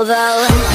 though.